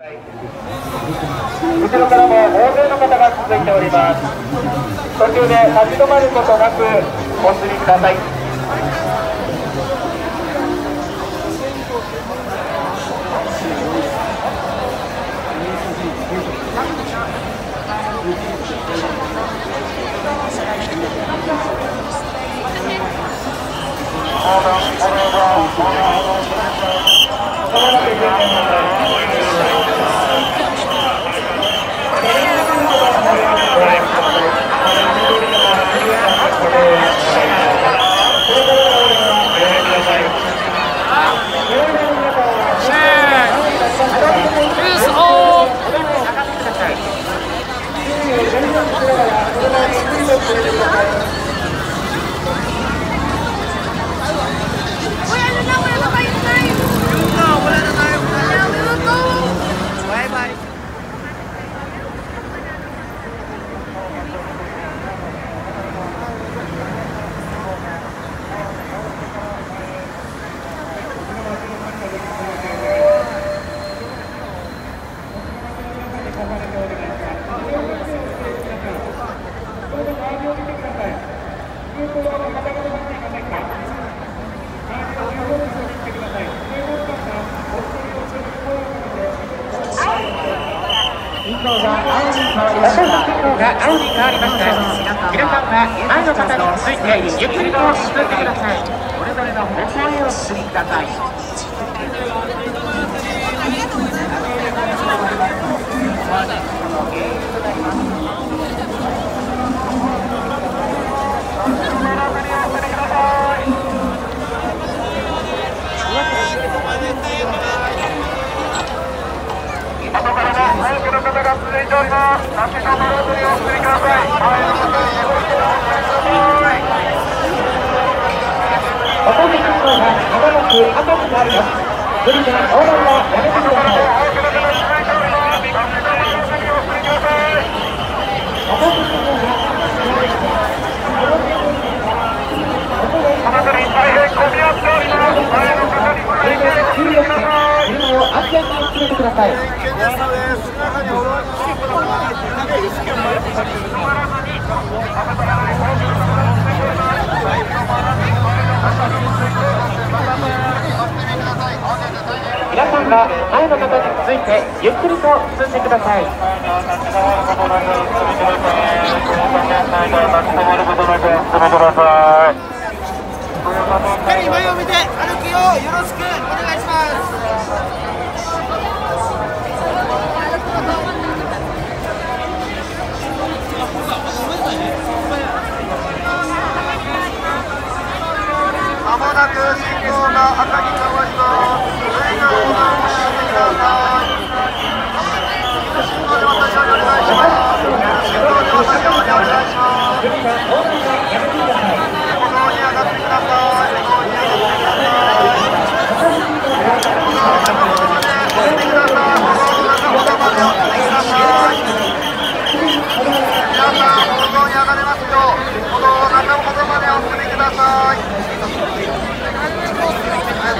後ろからも大勢の方が続いております。途中で立ち止まることなくお進みください。信号が青に変わりました信号が青に変わりました皆さんは前の方についてゆっくりと進んでくださいそれぞれの方向へお進みくださいお進みください。おこぎ信号がまもなく赤に変わります無理な横断はやめてください多くの方が続いております。立ち止まらずにお進みください。おこぎ信号がこの辺り大変混み合っております。前の方にご来店お進みください。車を安全に進めてください。皆さんが前の方についてゆっくりと進んでください。しっかなく信号が赤に変わります。上が横断をしてください。信号で渡りお願いします。信号で渡りお願いします。歩道に上がってください。歩道に上がってください。歩道の中まで進んでください。歩道の中ほどまでお進みください。皆さん、歩道に上がれますよ。歩道の中ほどまでお進みください。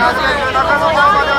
なるべく中の